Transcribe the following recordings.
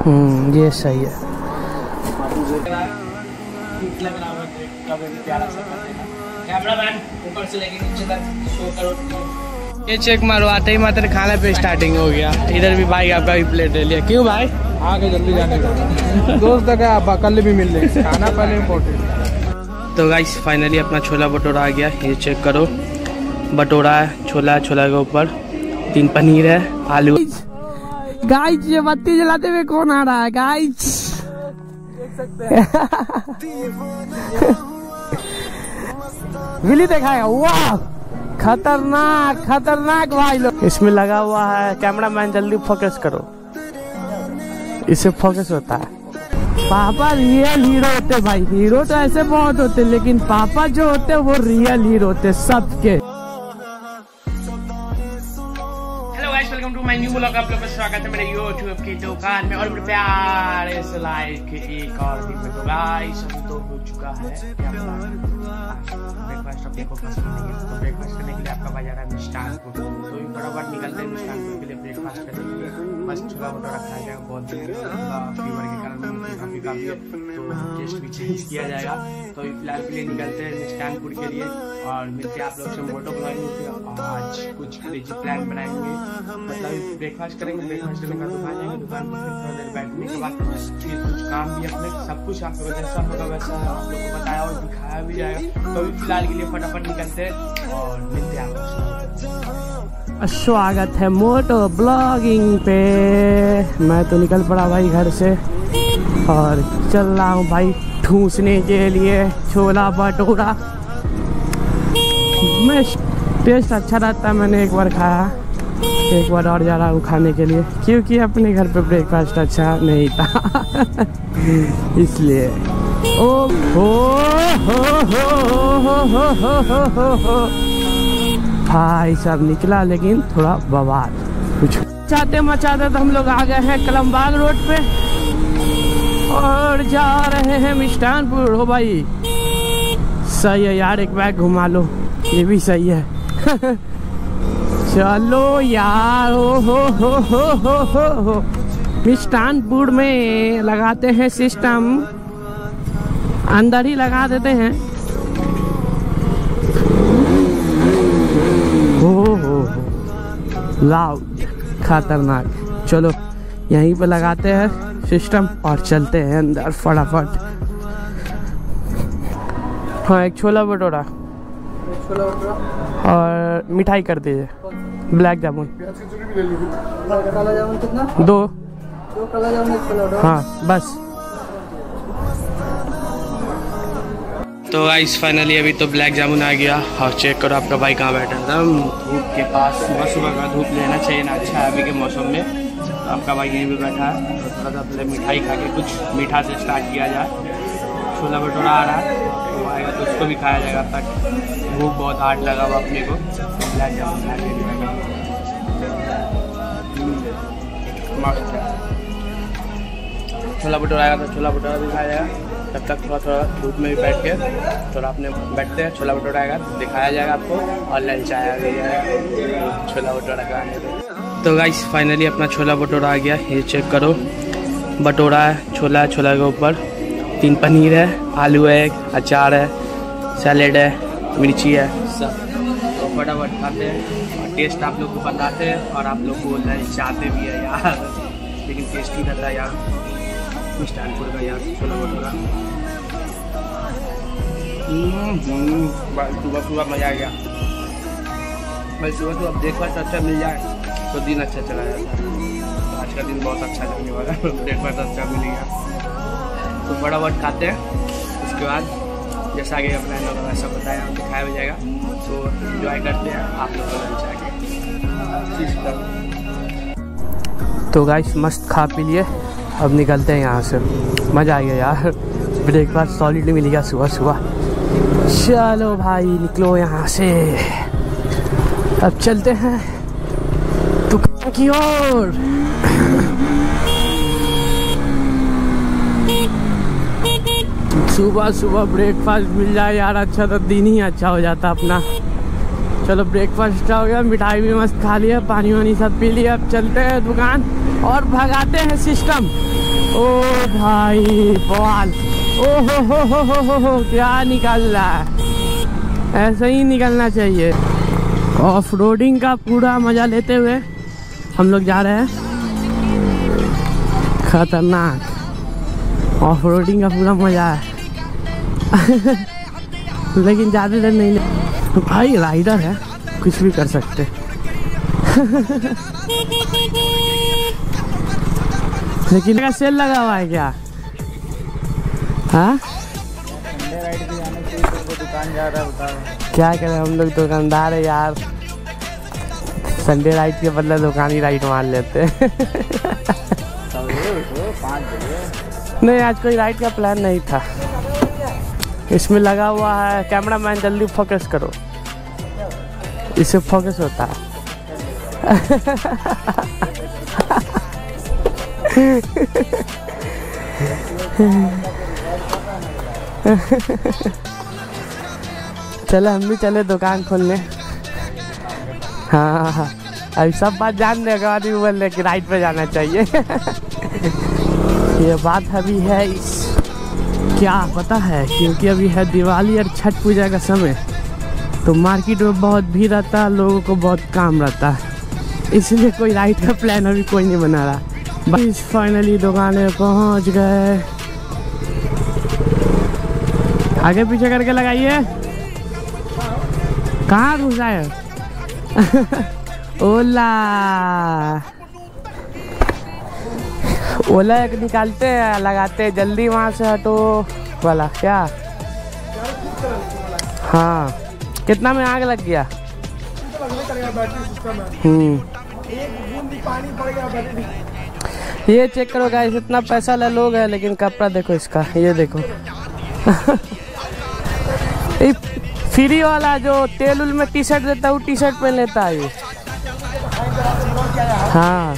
हम्म ये सही है। ये चेक मारो आते ही मात्र खाने पे स्टार्टिंग हो गया। इधर भी भाई आपका भी प्लेट ले लिया। क्यों भाई? आगे जल्दी जाने का दोस्त है आप कल भी मिल लेंगे खाना पहले इम्पोर्टेंट तो गाइस फाइनली अपना छोला भटूरा आ गया। ये चेक करो। भटोरा है छोला है छोला के ऊपर। तीन पनीर है आलू। गाइस ये बत्ती जलाते हुए कौन आ रहा है? गाइस। विली दिखाएगा वाह! खतरनाक खतरनाक भाई लोग। इसमें लगा हुआ है कैमरा मैन जल्दी फोकस करो। इससे फोकस होता है। पापा रियल हीरो होते भाई। हीरो तो ऐसे बहुत होते लेकिन पापा जो होते वो रियल हीरो होते सबके। ब्लॉग आप लोगों का स्वागत है मेरे YouTube की दुकान में और प्यारे से लाइव के एक और दिन में। तो गाइस अभी तो हो चुका है। ब्रेकफास्ट पसंद नहीं है। तो ब्रेकफास्ट करने के लिए आपका बाज़ार है तो फटाफट निकलते हैं के। लिए ब्रेकफास्ट करने के लिए बस छोला भटूरा खाया बहुत दिन फीवर के कारण काफ़ी काफ़ी है। तो टेस्ट भी चेंज किया जाएगा। तो अभी फ़िलहाल के लिए निकलते हैं फ़ूड के लिए। और मिलते हैं आप लोग से मोटो आज कुछ क्रेजी प्लान बनाएँगे। मतलब ब्रेकफास्ट करेंगे ब्रेकफास्ट करने का दुकान जाएँगे, दुकान देर बैठने के बाद कुछ काम भी अपने सब कुछ होगा वैसा आप लोग को बताया और दिखाया भी जाएगा। तो अभी फ़िलहाल के लिए फटाफट निकलते हैं और मिलते हैं आप स्वागत है मोटो ब्लॉगिंग पे। मैं तो निकल पड़ा भाई घर से। और चल रहा हूँ भाई ठूसने के लिए छोला भटूरा। मैं टेस्ट अच्छा रहता है, मैंने एक बार खाया। एक बार और जा रहा हूँ खाने के लिए, क्योंकि अपने घर पे ब्रेकफास्ट अच्छा नहीं था। इसलिए। ओ, हो हो हो हो हो हो हो भाई सब निकला, लेकिन थोड़ा बवाल। कुछ चाहते मचाते तो हम लोग आ गए हैं कलमबाग रोड पे। और जा रहे हैं मिष्टानपुर। हो भाई। सही है यार, एक बैग घुमा लो। ये भी सही है। चलो यार ओ हो हो हो हो हो हो। मिष्टानपुर में लगाते हैं सिस्टम अंदर ही लगा देते हैं। हो हो हो। लाउड खतरनाक। चलो, यहीं पे लगाते हैं। सिस्टम और चलते हैं अंदर फटाफट। हाँ एक छोला भटूरा। और मिठाई कर दीजिए। ब्लैक जामुन। दो। दो हाँ बस। तो गाइस फाइनली अभी तो ब्लैक जामुन आ गया और चेक करो आपका भाई कहाँ बैठा था धूप के पास। सुबह सुबह का धूप लेना चाहिए ना। अच्छा है अभी के मौसम में। आपका भाई यहीं पे बैठा है। तो थोड़ा सा पहले मिठाई खा के कुछ मीठा से स्टार्ट किया जाए। छोला भटूरा आ रहा है तो आएगा तो उसको भी खाया जाएगा। तक भूख बहुत हार्ड लगा हुआ अपने को। छोला भटूरा आएगा तो छोला भटूरा भी खाया जाएगा। तब तक थोड़ा थोड़ा धूप में भी बैठ के थोड़ा अपने बैठते हैं। छोला भटूरा आएगा तो दिखाया जाएगा आपको। और लंच आया भी छोला भटूरा खाने तो गाइस फाइनली अपना छोला भटूरा आ गया ये चेक करो। भटूरा है छोला है छोला के ऊपर। तीन पनीर है आलू है अचार है सैलेड है मिर्ची है। सब। तो फटाफट खाते हैं। और टेस्ट आप लोग को बताते हैं और आप लोग को चाहते भी है यार। लेकिन टेस्टी रहता है यार। मिष्टानपुर का यार छोला भटूरा। हम्म, सुबह सुबह मज़ा आ गया। भाई सुबह सुबह ब्रेकफास्ट अच्छा मिल जाए। तो दिन अच्छा चला जाता है तो आज का दिन बहुत अच्छा लगने वाला है। ब्रेकफास्ट अच्छा मिल गया। तो फटाफट खाते हैं। उसके बाद जैसा आगे अपना लोग वैसा बताया दिखाया भी जाएगा। तो इन्जॉय करते हैं आप लोग लंच आगे तो गाइस मस्त खा पी लिए। अब निकलते हैं यहाँ से। मज़ा आ गया यार। ब्रेकफास्ट सॉलिड मिल गया सुबह सुबह। चलो भाई, निकलो यहाँ से। अब चलते हैं। की ओर सुबह सुबह ब्रेकफास्ट मिल जाए यार अच्छा तो दिन ही अच्छा हो जाता अपना। चलो ब्रेकफास्ट हो गया, मिठाई भी मस्त खा लिया, पानी वानी सब पी लिया, अब चलते हैं दुकान और भगाते हैं सिस्टम ओ भाई, बवाल। ओ हो हो हो हो हो हो, क्या निकल रहा है? ऐसे ही निकलना चाहिए। ऑफ़ रोडिंग का पूरा मज़ा लेते हुए हम लोग जा रहे हैं। खतरनाक। ऑफ़ रोडिंग का पूरा मज़ा है। लेकिन ज़्यादा देर नहीं भाई राइडर है। कुछ भी कर सकते। लेकिन का सेल लगा हुआ है क्या? है? क्या करें? हम लोग दुकानदार है यार। संडे राइट के बदले दुकान ही राइड मार लेते हैं। नहीं, आज कोई राइट का प्लान नहीं था। इसमें लगा हुआ है कैमरा मैन जल्दी फोकस करो। इससे फोकस होता है। चलो, हम भी चले दुकान खोलने। हाँ हाँ। अभी सब बात जानने के बाद भी बोल रहे कि राइट पे जाना चाहिए। ये बात अभी है इस क्या पता है? क्योंकि अभी है दिवाली और छठ पूजा का समय। तो मार्केट में बहुत भीड़ रहता है, लोगों को बहुत काम रहता है। इसलिए कोई राइट का प्लान अभी कोई नहीं बना रहा। बस फाइनली दुकान में पहुँच गए। आगे पीछे करके लगाइए। कहाँ घुसा है? ओला ओला एक निकालते हैं, लगाते हैं, जल्दी वहाँ से हटो। वाला, क्या? हाँ। कितना में आग लग गया? हम्म। ये चेक करो गाइस इतना पैसा ले लोग है, लेकिन कपड़ा देखो इसका, ये देखो। फ्री वाला जो तेल उल में टी शर्ट देता है, वो टी शर्ट पहन लेता है ये। हाँ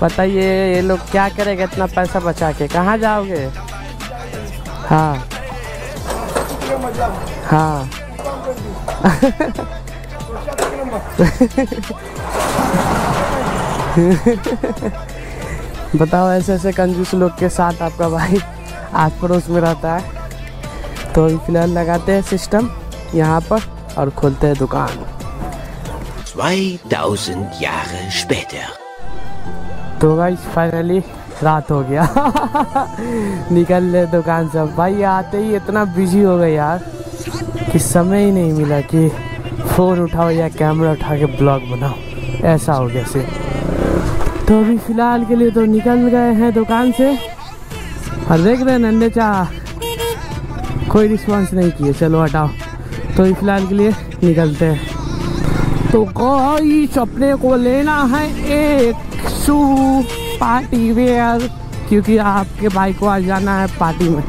पता ये ये लोग क्या करेगा इतना पैसा बचा के? कहाँ जाओगे? हाँ। हाँ। बताओ ऐसे ऐसे कंजूस लोग के साथ आपका भाई आस पड़ोस में रहता है। तो फ़िलहाल लगाते हैं सिस्टम यहाँ पर और खोलते हैं दुकान। 2000 Jahre später. तो गाइस फाइनली रात हो गया। निकल ले दुकान से। भाई, आते ही इतना बिज़ी हो गए यार कि समय ही नहीं मिला कि फ़ोन उठाओ या कैमरा उठा के ब्लॉग बनाओ। ऐसा हो गया से तो अभी फ़िलहाल के लिए तो निकल गए हैं दुकान से। और देख रहे नंदे चाह कोई रिस्पांस नहीं किए। चलो हटाओ। तो फ़िलहाल के लिए निकलते हैं। तो गाइस अपने को लेना है एक शू पार्टी वेयर, क्योंकि आपके भाई को आज जाना है पार्टी में।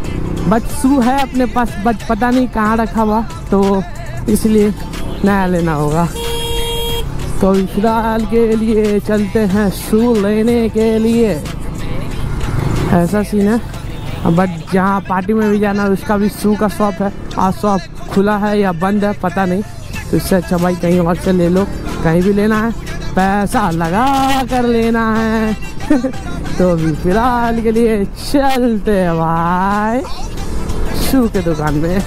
बट शू है अपने पास, बट पता नहीं कहाँ रखा हुआ तो इसलिए नया लेना होगा। तो फ़िलहाल के लिए चलते हैं शू लेने के लिए। ऐसा सीन है। बट जहाँ पार्टी में भी जाना है, उसका भी शू का शॉप है। आज शॉप खुला है या बंद है, पता नहीं। तो इससे अच्छा भाई कहीं और से ले लो। कहीं भी लेना है। पैसा लगा कर लेना है। तो अभी फ़िलहाल के लिए चलते हैं भाई। शू के दुकान में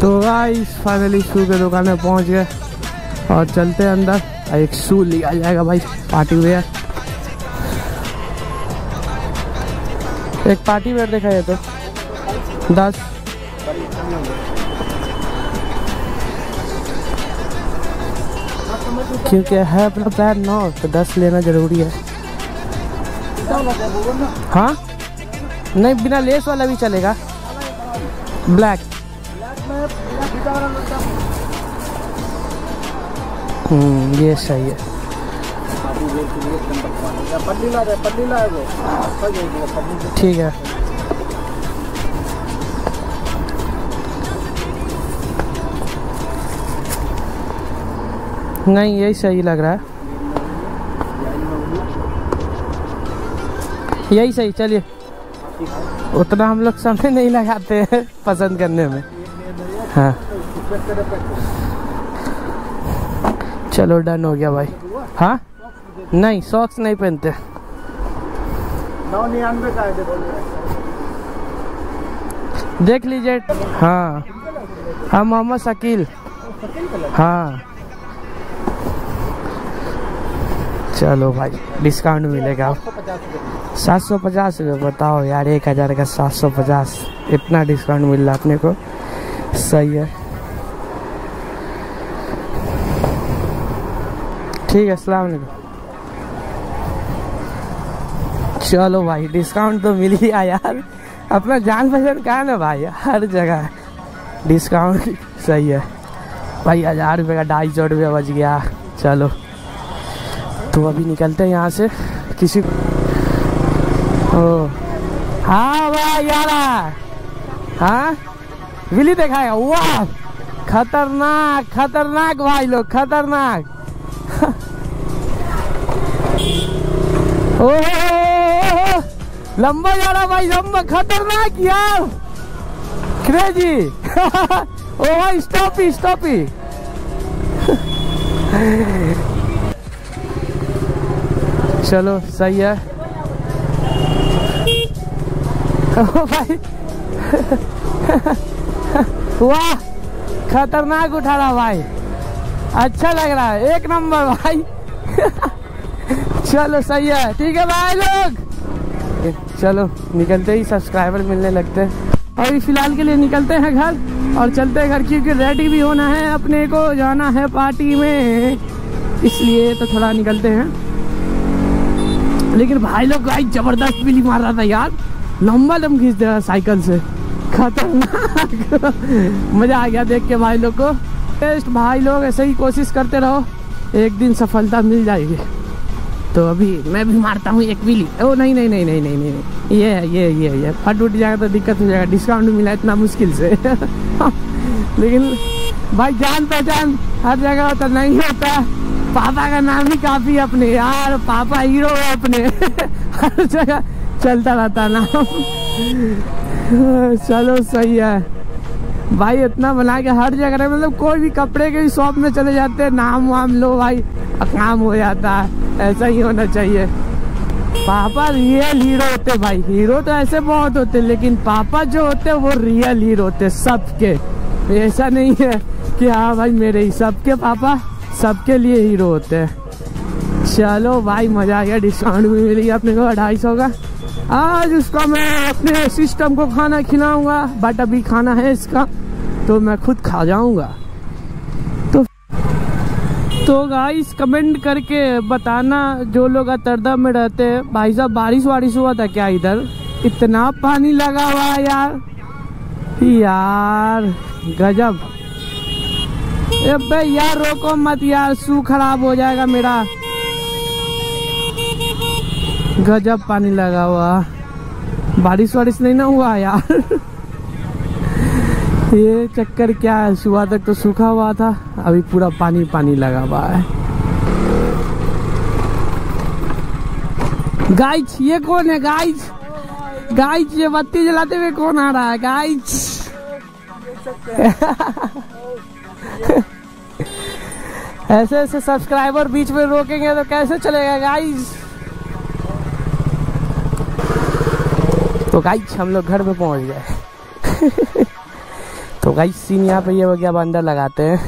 तो गाइस फाइनली शू के दुकान में पहुँच गए। और चलते हैं अंदर। एक शू लिया जाएगा भाई, पार्टी वेयर। एक पार्टी वेयर देखा जाए तो। दस। क्योंकि है अपना पैर नौ तो दस लेना ज़रूरी है। हाँ? नहीं, बिना लेस वाला भी चलेगा। ब्लैक हम्म ये सही है। ठीक है। नहीं, यही सही लग रहा है। यही सही, चलिए। उतना हम लोग समय नहीं लगाते हैं पसंद करने में। हाँ। चलो, डन हो गया भाई। हाँ? नहीं सॉक्स नहीं पहनते। देखो लीजिए। हाँ। हाँ मोहम्मद शकील। हाँ। चलो भाई डिस्काउंट मिलेगा। सात सौ पचास रुपये बताओ यार, एक हज़ार का सात सौ पचास। इतना डिस्काउंट मिल रहा अपने को। सही है। ठीक है, अस्सलाम वालेकुम। चलो भाई डिस्काउंट तो मिल गया यार। अपना जान पहचान कहा ना भाई? हर जगह डिस्काउंट सही है। भाई, हज़ार रुपये का ढाई सौ रुपया बच गया। चलो। तो अभी निकलते हैं यहाँ से। किसी ओ। हाँ भाई यार। हाँ? विली दिखाएगा वाह! खतरनाक खतरनाक भाई लोग, खतरनाक। ओ लंबा जा रहा भाई, लंबा, खतरनाक यार। क्रेजी ओ भाई स्टॉप ही स्टॉप ही चलो, सही है। ओ भाई। वाह, खतरनाक उठा रहा भाई। अच्छा लग रहा है, एक नंबर भाई। चलो, सही है। ठीक है भाई लोग। चलो, निकलते ही सब्सक्राइबर मिलने लगते हैं। अभी फ़िलहाल के लिए निकलते हैं घर और चलते हैं घर, क्योंकि रेडी भी होना है अपने को, जाना है पार्टी में। इसलिए तो थोड़ा निकलते हैं। लेकिन भाई लोग भाई ज़बरदस्त बिली मार रहा था यार। लंबा लम खींच दे रहा साइकिल से। खतरनाक। मज़ा आ गया देख के भाई लोग को। टेस्ट भाई लोग, ऐसे ही कोशिश करते रहो। एक दिन सफलता मिल जाएगी। तो अभी मैं भी मारता हूँ एक बिली ओ, नहीं नहीं नहीं नहीं नहीं नहीं। ये ये ये ये। फट उठ जाएगा तो दिक्कत हो जाएगा। डिस्काउंट मिला इतना मुश्किल से। लेकिन भाई जान पहचान। हर जगह तो नहीं होता। पापा का नाम ही काफ़ी है अपने, यार, पापा हीरो है अपने। हर जगह चलता रहता नाम। चलो, सही है। भाई, इतना बना के हर जगह मतलब कोई भी कपड़े के शॉप में चले जाते हैं, नाम वाम लो भाई काम हो जाता है। ऐसा ही होना चाहिए। पापा रियल हीरो होते भाई। हीरो तो ऐसे बहुत होते लेकिन पापा जो होते वो रियल हीरो होते सबके। ऐसा नहीं है कि हाँ भाई, मेरे ही सबके पापा। सबके लिए हीरो होते हैं। चलो भाई, मज़ा आ गया। डिस्काउंट भी मिल अपने को, अढ़ाई सौ का। आज उसका मैं अपने सिस्टम को खाना खिलाऊँगा बट अभी खाना है इसका तो मैं खुद खा जाऊँगा। तो तो गाइस कमेंट करके बताना जो लोग अतरदा में रहते हैं। भाई साहब, बारिश वारिश हुआ था क्या इधर? इतना पानी लगा हुआ है यार। यार, गजब। अबे यार रोको मत यार सू खराब हो जाएगा मेरा। गजब पानी लगा हुआ। बारिश वारिश नहीं ना हुआ यार? ये चक्कर क्या है? सुबह तक तो सूखा हुआ था अभी पूरा पानी पानी लगा हुआ है। गाइस ये कौन है? गाइस गाइस ये बत्ती जलाते हुए कौन आ रहा है? गाइस ऐसे ऐसे सब्सक्राइबर बीच में रोकेंगे तो कैसे चलेगा गाइस तो गाइस हम लोग घर पे पहुँच गए। तो गाइस सीन यहाँ पे ये हो गया अंदर लगाते हैं।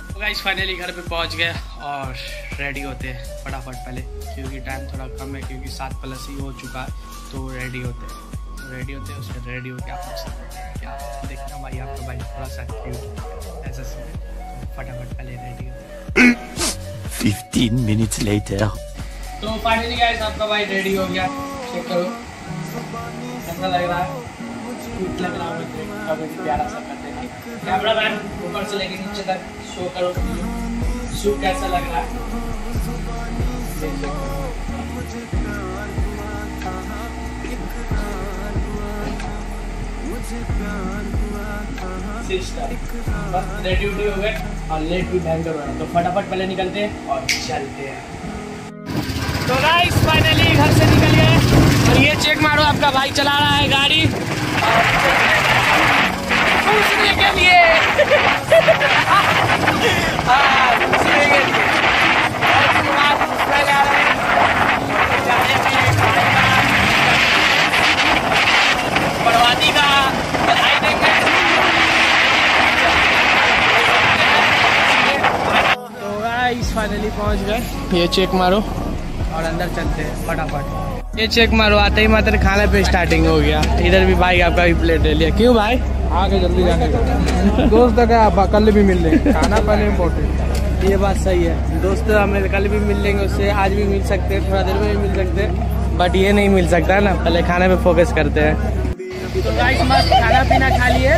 तो गाइस फाइनली घर पे पहुँच गए और रेडी होते हैं, फटाफट पहले, क्योंकि टाइम थोड़ा कम है, क्योंकि सात प्लस ही हो चुका है तो रेडी होते हैं। तो रेडी होते हैं उसके रेडी होकर आप लोग क्या देखना भाई आपका भाई थोड़ा सा क्यूट ऐसा सीन फटाफट पहले रेडी होते हैं। 15 minutes later. तो फाइनली गाइस आपका भाई रेडी हो गया। चेक करो। कैसा लग रहा है? क्यूट लग रहा है कभी प्यारा सा कर देना कैमरा मैन ऊपर से लेके नीचे तक शो करो। शूट कैसा लग रहा है? बस रेडी उडी हो गए और लेट भी हो तो फटाफट पहले निकलते हैं और चलते हैं तो गाइस फाइनली घर से निकल गए और ये चेक मारो आपका भाई चला रहा है गाड़ी। के लिए। हाँ, पूछने के लिए। बर्बादी का बधाई देंगे। तो गाइस फाइनली पहुँच गए। ये चेक मारो। और अंदर चलते हैं फटाफट। ये चेक मारो आते ही मात्र खाने पे स्टार्टिंग हो गया। इधर भी भाई आपका भी प्लेट ले लिया। क्यों भाई? आगे जल्दी जाने दोस्त अगर कल भी मिल लेंगे। खाना पहले इम्पोर्टेंट ये बात सही है। दोस्त हमें कल भी मिल लेंगे उससे आज भी मिल सकते हैं थोड़ा देर में भी मिल सकते हैं। बट ये नहीं मिल सकता ना पहले खाने पे फोकस करते हैं। तो गाइस मस्त खाना पीना खा लिए।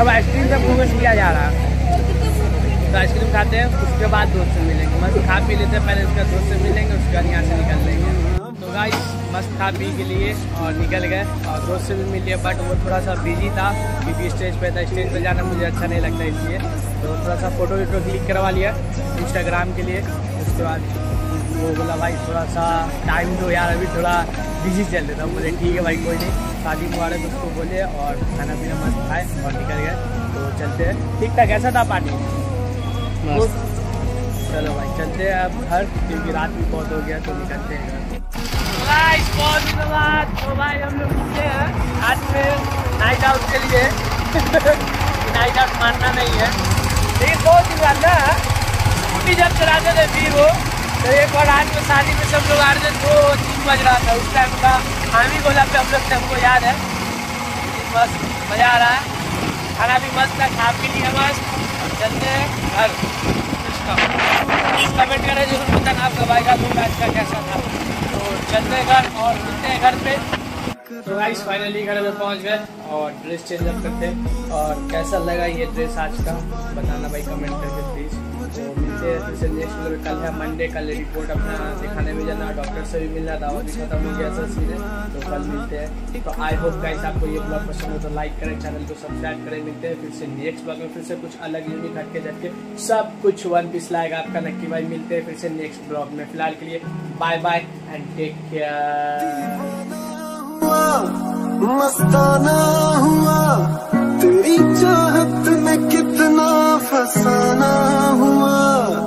अब आइसक्रीम पे फोकस किया जा रहा। है तो आइसक्रीम खाते हैं, उसके बाद दोस्त से मिलेंगे। मस्त खा पी लेते हैं, पहले उसका दोस्त से मिलेंगे, उसके बाद यहाँ से निकल लेंगे। तो गाइस मस्त खा पी के लिए और निकल गए। और दोस्त से भी मिल बट वो थोड़ा सा बिज़ी था। क्योंकि स्टेज पे था स्टेज पे जाना मुझे अच्छा नहीं लगता इसलिए। तो थोड़ा सा फ़ोटो वीटो क्लिक करवा लिया इंस्टाग्राम के लिए। उसके बाद वो बोला, भाई, थोड़ा सा टाइम दो यार, अभी थोड़ा बिज़ी चल रहा था। बोले, ठीक है भाई, कोई नहीं। शादी मुबारक उसको बोले और खाना पीना मस्त खाए और निकल गए। तो चलते हैं। ठीक ठाक कैसा था पार्टी चलो भाई चलते हैं अब घर क्योंकि रात भी बहुत हो गया तो निकलते हैं गाइस बहुत दिनों बाद तो भाई हम लोग निकले हैं आज में नाइट आउट के लिए। नाइट आउट मानना नहीं है। लेकिन बहुत दिन बाद ना स्कूटी जब चलाते थे फिर वो तो एक बार आज में शादी में सब लोग आ रहे थे, दो, तीन बज रहा था। उस टाइम का हामी गोला पे हम लोग से हमको याद है। बस मज़ा आ रहा है। खाना भी मस्त था खा पी लिया मस्त चलते हैं घर। कमेंट करें ज़रूर बताना आपका भाई का लुक आज का कैसा था। तो चलते हैं घर और मिलते हैं घर पे। तो गाइस फाइनली घर में पहुँच गए और ड्रेस चेंज अप करते हैं। और कैसा लगा ये ड्रेस आज का? बताना भाई कमेंट करके प्लीज़ तो मिलते हैं नेक्स्ट वीडियो कल है मंडे कल रिपोर्ट अपना दिखाने में जाना। डॉक्टर से भी मिलना दावा भी खत्म हो गया ऐसा सीधे तो कल मिलते हैं। तो आई होप गाइस आपको ये ब्लॉग पसंद हो तो लाइक करें चैनल को सब्सक्राइब करें। मिलते हैं फिर से नेक्स्ट ब्लॉग में। फिर से कुछ अलग यूनिक हटके झटके सब कुछ वन पीस लाएगा आपका नक्की भाई। मिलते हैं फिर से नेक्स्ट ब्लॉग में। फ़िलहाल के लिए bye bye and take care हुआ मस्ताना हुआ तेरी चाहत में कितना फसाना हुआ।